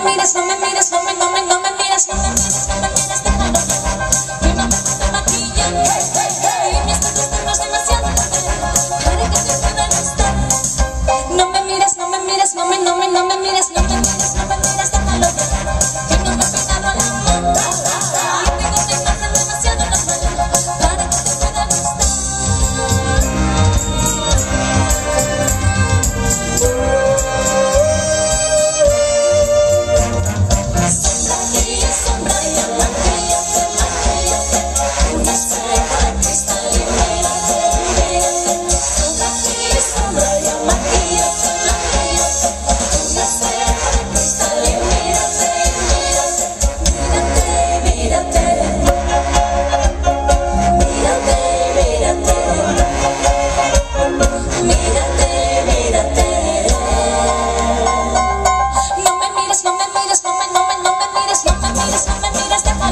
no me mires, no me, no me mires, no me mires, no me mires, no me mires, no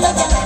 la la la.